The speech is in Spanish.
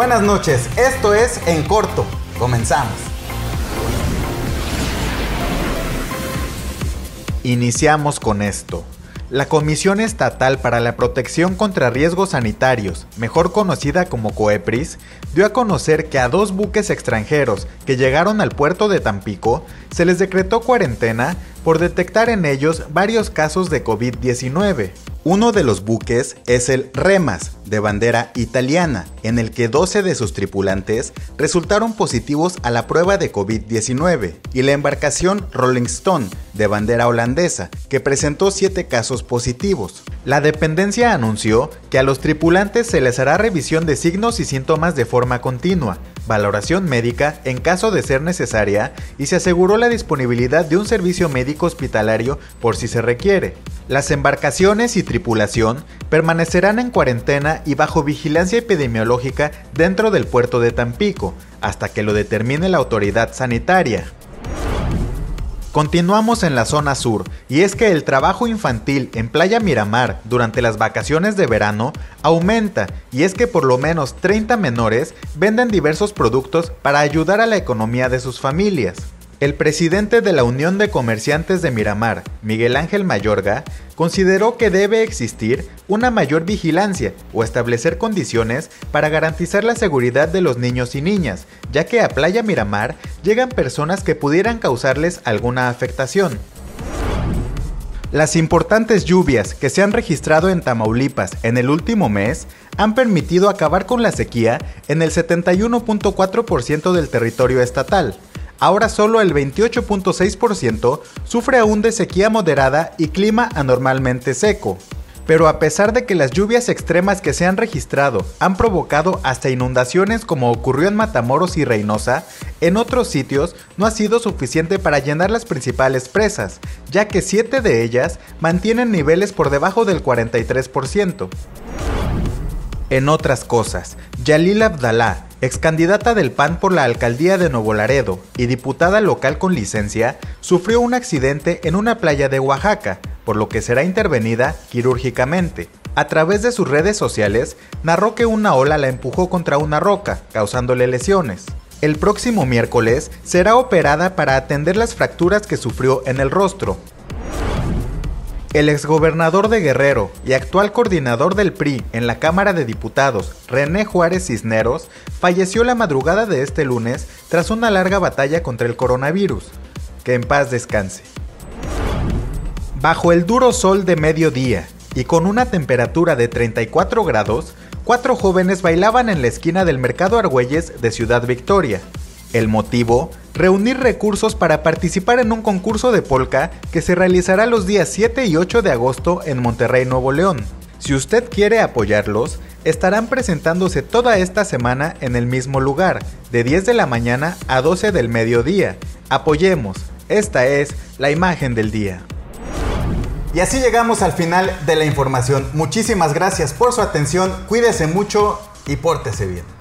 Buenas noches, esto es En Corto. Comenzamos. Iniciamos con esto. La Comisión Estatal para la Protección contra Riesgos Sanitarios, mejor conocida como COEPRIS, dio a conocer que a dos buques extranjeros que llegaron al puerto de Tampico se les decretó cuarentena por detectar en ellos varios casos de COVID-19. Uno de los buques es el Remas, de bandera italiana, en el que 12 de sus tripulantes resultaron positivos a la prueba de COVID-19, y la embarcación Rolling Stone, de bandera holandesa, que presentó 7 casos positivos. La dependencia anunció que a los tripulantes se les hará revisión de signos y síntomas de forma continua, valoración médica en caso de ser necesaria y se aseguró la disponibilidad de un servicio médico hospitalario por si se requiere. Las embarcaciones y tripulación permanecerán en cuarentena y bajo vigilancia epidemiológica dentro del puerto de Tampico, hasta que lo determine la autoridad sanitaria. Continuamos en la zona sur, y es que el trabajo infantil en Playa Miramar durante las vacaciones de verano aumenta, y es que por lo menos 30 menores venden diversos productos para ayudar a la economía de sus familias. El presidente de la Unión de Comerciantes de Miramar, Miguel Ángel Mayorga, consideró que debe existir una mayor vigilancia o establecer condiciones para garantizar la seguridad de los niños y niñas, ya que a Playa Miramar llegan personas que pudieran causarles alguna afectación. Las importantes lluvias que se han registrado en Tamaulipas en el último mes han permitido acabar con la sequía en el 71.4% del territorio estatal ahora solo el 28.6% sufre aún de sequía moderada y clima anormalmente seco. Pero a pesar de que las lluvias extremas que se han registrado han provocado hasta inundaciones como ocurrió en Matamoros y Reynosa, en otros sitios no ha sido suficiente para llenar las principales presas, ya que 7 de ellas mantienen niveles por debajo del 43%. En otras cosas, Yalil Abdalá, ex candidata del PAN por la alcaldía de Nuevo Laredo y diputada local con licencia, sufrió un accidente en una playa de Oaxaca, por lo que será intervenida quirúrgicamente. A través de sus redes sociales, narró que una ola la empujó contra una roca, causándole lesiones. El próximo miércoles será operada para atender las fracturas que sufrió en el rostro, el exgobernador de Guerrero y actual coordinador del PRI en la Cámara de Diputados, René Juárez Cisneros, falleció la madrugada de este lunes tras una larga batalla contra el coronavirus. Que en paz descanse. Bajo el duro sol de mediodía y con una temperatura de 34 grados, cuatro jóvenes bailaban en la esquina del Mercado Argüelles de Ciudad Victoria. El motivo, reunir recursos para participar en un concurso de polka que se realizará los días 7 y 8 de agosto en Monterrey, Nuevo León. Si usted quiere apoyarlos, estarán presentándose toda esta semana en el mismo lugar, de 10 de la mañana a 12 del mediodía. Apoyemos, esta es la imagen del día. Y así llegamos al final de la información. Muchísimas gracias por su atención, cuídese mucho y pórtese bien.